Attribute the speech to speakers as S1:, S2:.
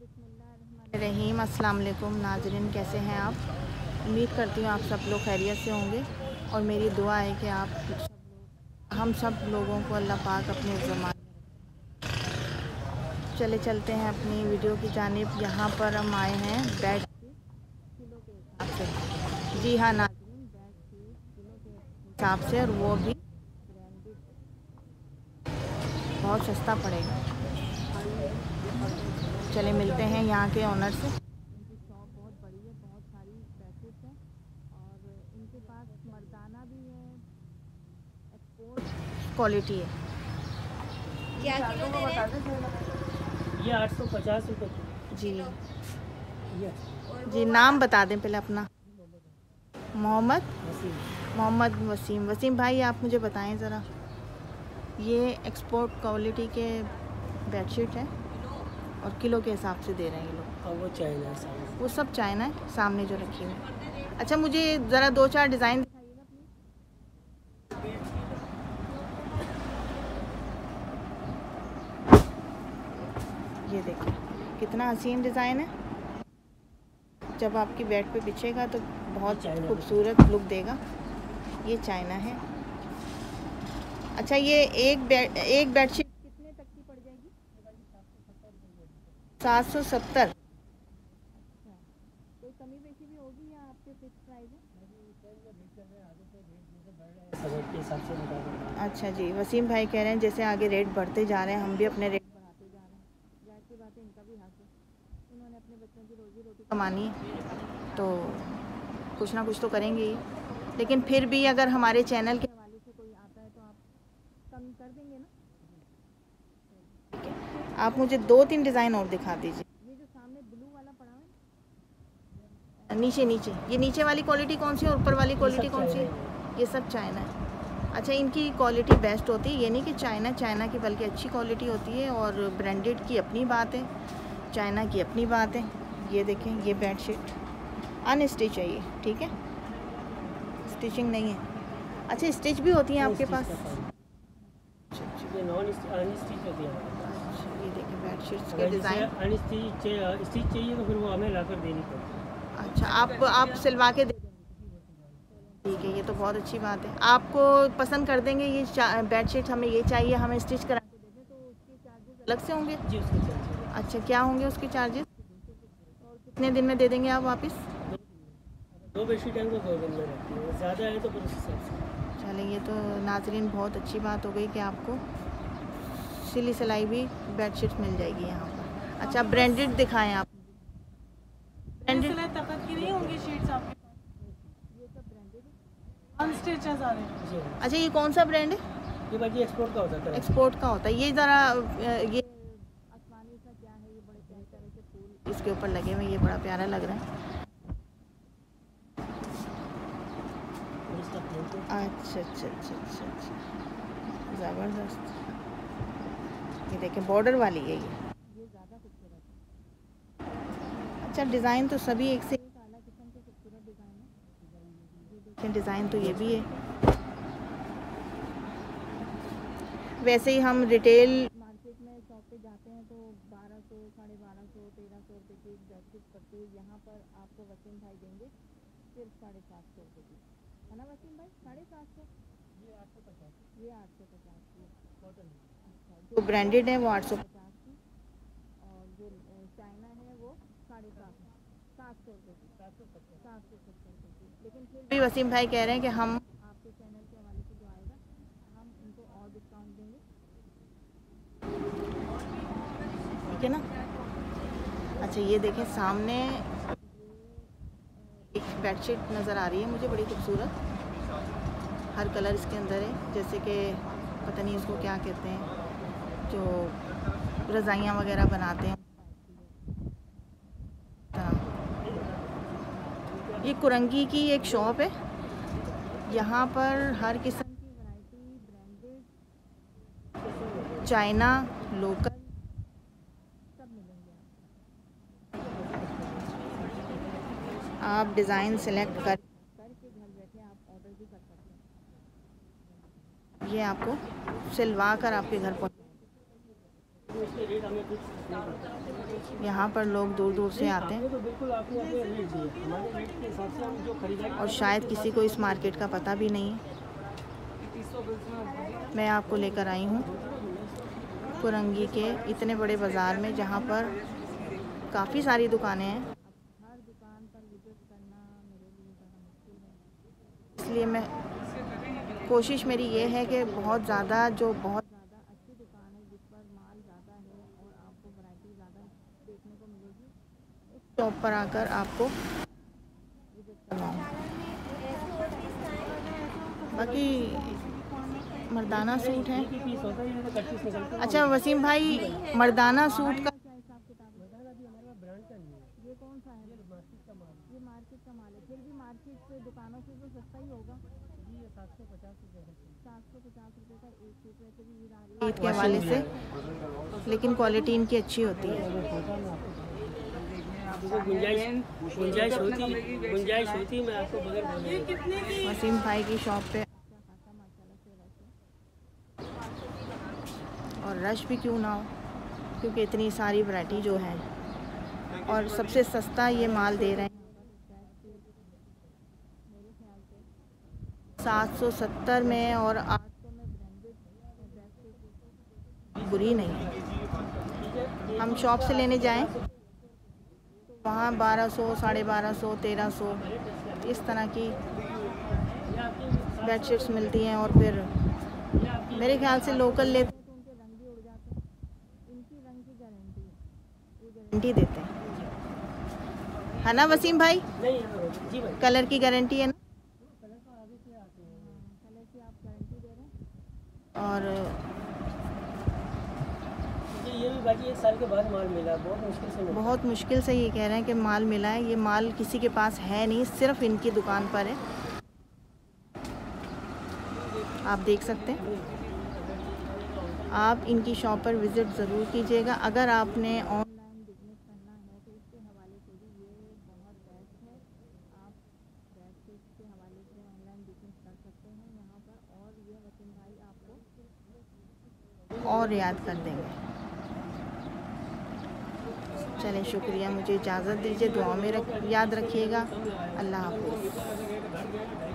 S1: रहीम अस्सलाम वालेकुम नाजरीन, कैसे हैं आप? उम्मीद करती हूँ आप सब लोग खैरियत से होंगे और मेरी दुआ है कि आप सब हम सब लोगों को अल्लाह पाक अपने ज़मान चले चलते हैं अपनी वीडियो की जानब। यहाँ पर हम आए हैं बेड किलो के हिसाब से जी हाँ नाजरीन बेड किलो के हिसाब से, और वो भी बहुत सस्ता पड़ेगा। चले मिलते हैं यहाँ के ऑनर से। इनकी शॉप बहुत बड़ी है बहुत सारी पैकेट हैं और इनके पास मर्दाना भी है एक्सपोर्ट क्वालिटी है।
S2: क्या किलो दे रहे हैं?
S3: ये आठ सौ पचास रुपये
S1: जी। जी नाम बता दें पहले अपना। मोहम्मद? मोहम्मद वसीम। वसीम भाई आप मुझे बताएँ ज़रा। ये एक्सपोर्ट क्वालिटी के बेडशीट हैं। और किलो के हिसाब से दे रहे हैं ये लोग।
S3: और वो चाइना
S1: वो सब चाइना है सामने जो रखी हुई है। अच्छा मुझे ज़रा दो चार डिज़ाइन ये देखिए कितना हसीन डिज़ाइन है। जब आपकी बेड पे बिछेगा तो बहुत खूबसूरत लुक देगा। ये चाइना है। अच्छा ये एक बेड एक बेडशीट कितने तक की पड़ जाएगी सात सौ सत्तर। अच्छा कोई कमी भी होगी या आपके फिक्स प्राइस है? अच्छा जी वसीम भाई कह रहे हैं जैसे आगे रेट बढ़ते जा रहे हैं हम भी अपने रेट बढ़ाते जा रहे हैं। ज़ाहिर सी बात है इनका भी हक है। इन्होंने अपने बच्चों की रोजी रोटी कमानी है तो कुछ ना कुछ तो करेंगे ही। लेकिन फिर भी अगर हमारे चैनल के हवाले से कोई आता है तो आप कम कर देंगे ना? आप मुझे दो तीन डिज़ाइन और दिखा दीजिए। ये जो सामने ब्लू वाला पड़ा है। नीचे नीचे। ये नीचे वाली क्वालिटी कौन सी है और ऊपर वाली क्वालिटी कौन सी है? ये सब चाइना है। अच्छा इनकी क्वालिटी बेस्ट होती है। ये नहीं कि चाइना चाइना की बल्कि अच्छी क्वालिटी होती है और ब्रांडेड की अपनी बात है। चाइना की अपनी बात है। ये देखें ये बेडशीट अनस्टिच है ये ठीक है? स्टिचिंग नहीं है। अच्छा स्टिच भी होती है आपके पास?
S3: नॉन अनस्टिच होती है हमारे पास
S1: अच्छा, ये देखिए बेडशीट्स के डिज़ाइन
S3: चाहिए स्टिच चाहिए तो फिर वो हमें लाकर देनी पड़ती
S1: अच्छा आप आप सिलवा के दे देंगे। ठीक है ये तो बहुत अच्छी बात है। आपको पसंद कर देंगे ये बेडशीट हमें ये चाहिए हमें स्टिच करा के दे दें तो उसके चार्जेस अलग से होंगे?
S3: जी उसके चाहिए
S1: अच्छा क्या होंगे उसके चार्जेस और कितने दिन में दे देंगे आप वापस?
S3: दो बेडशीट हैं तो दो दिन में रहती है। ज़्यादा है तो फिर उस हिसाब से।
S1: चलें ये तो नाजरीन बहुत अच्छी बात हो गई कि आपको सिली सिलाई भी बेडशीट मिल जाएगी यहाँ पर। अच्छा ब्रांडेड दिखाएँ आप। ब्रांडेड
S2: सिलाई तखत की नहीं होंगी शीट्स आपके
S1: ये सब ब्रांडेड
S2: अनस्टिच है।
S1: अच्छा ये कौन सा ब्रांड है?
S3: ये बाकी एक्सपोर्ट का होता है
S1: एक्सपोर्ट का होता है। ये ज़रा ये आसमानी सा क्या है? ये बड़े प्यारे प्यारे से फूल। इसके ऊपर लगे हुए ये बड़ा प्यारा लग रहा है।
S3: है।
S1: अच्छा अच्छा अच्छा अच्छा अच्छा। ज़बरदस्त। ये देखें बॉर्डर वाली है ये ये ज़्यादा खूबसूरत है। अच्छा डिज़ाइन तो सभी एक से एक अलग किस्म के खूबसूरत डिज़ाइन है डिज़ाइन तो ये भी है। वैसे ही हम रिटेल मार्केट में शॉप पे जाते हैं तो बारह सौ साढ़े बारह सौ तेरह सौ रुपये की बेडशीट पड़ती है। यहाँ पर आपको वसीम भाई देंगे सिर्फ़ साढ़े सात सौ रुपये की। है ना वसीम भाई? साढ़े सात सौ?
S3: ये आठ सौ पचास।
S1: ये आठ सौ पचास की। जो ब्रांडेड है वो आठ सौ पचास की और जो चाइना है वो साढ़े सात सात सौ रुपये
S3: सात सौ
S1: सत्तर लेकिन फिर भी वसीम भाई कह रहे हैं कि हम आपके चैनल के हवाले से जो आएगा, हम उनको और डिस्काउंट देंगे। ठीक है ना? अच्छा ये देखें, सामने एक बेडशीट नज़र आ रही है मुझे, बड़ी खूबसूरत। हर कलर इसके अंदर है, जैसे कि पता नहीं इसको क्या कहते हैं। जो रज़ाइयाँ वगैरह बनाते हैं। ये कुरंगी की एक शॉप है। यहाँ पर हर किस्म की वैरायटी ब्रांडेड चाइना लोकल सब मिलेंगे आप डिज़ाइन सेलेक्ट कर करके घर बैठे आप ऑर्डर भी कर सकते हैं ये आपको सिलवा कर आपके घर पहुँच
S3: उसके रेट हमें कुछ नहीं पड़ता
S1: यहाँ पर लोग दूर दूर से आते हैं। और शायद किसी को इस मार्केट का पता भी नहीं है। मैं आपको लेकर आई हूँ। कुरंगी के इतने बड़े बाज़ार में जहाँ पर काफ़ी सारी दुकानें है। इसलिए मैं कोशिश मेरी ये है कि बहुत ज़्यादा जो बहुत ज़्यादा अच्छी दुकान है जिस पर माल ज़्यादा है और आपको वैरायटी ज़्यादा देखने को मिलेगी। उस शॉप पर आकर आपको बाकी मर्दाना सूट है। अच्छा वसीम भाई मर्दाना सूट का क्या हिसाब किताब है
S3: मर्दाना भी हमारे पास ब्रांड का नहीं है
S1: ये कौन सा है?
S3: ये मार्केट का माल है।
S1: ये मार्केट का माल है फिर भी मार्केट से दुकानों से तो सस्ता ही होगा।
S3: जी ये सात सौ पचास रुपये
S1: सात सौ पचास रुपये का एक सूट वैसे भी ईद आ रही है ईद के हवाले से लेकिन क्वालिटी इनकी अच्छी होती है।
S3: देखो गुंजाइश गुंजाइश होती गुंजाइश होती मैं आपको बगैर बोले।
S2: कितने की?
S1: वसीम भाई की शॉप पे। और रश भी क्यों ना हो? क्योंकि इतनी सारी वैरायटी जो है। और सबसे सस्ता ये माल दे रहे हैं। सात सौ सत्तर में और आठ सौ में ब्रांडेड बुरी नहीं है। हम शॉप से लेने जाएँ। तो वहाँ बारह सौ साढ़े बारह सौ तेरह सौ इस तरह की बेडशीट्स मिलती हैं और फिर मेरे ख्याल से लोकल लेते हैं तो उनके रंग भी उड़ जाते हैं। इनकी रंग की गारंटी है। ये गारंटी देते हैं। है ना वसीम भाई?
S3: नहीं हाँ,
S1: कलर की गारंटी है ना?
S3: कलर आगे से आते
S1: कलर की आप गारंटी दे रहे और
S3: ये भी बाकी एक साल के बाद माल मिला, बहुत मुश्किल से मिला।
S1: बहुत मुश्किल से ये कह रहे हैं कि माल मिला है, ये माल किसी के पास है नहीं, सिर्फ़ इनकी दुकान पर है। आप देख सकते हैं। आप इनकी शॉप पर विज़िट ज़रूर कीजिएगा। अगर आपने ऑनलाइन बिज़नेस करना है तो और याद कर देंगे। चलें शुक्रिया। मुझे इजाज़त दीजिए दुआ में रख याद रखिएगा। अल्लाह हाफिज़।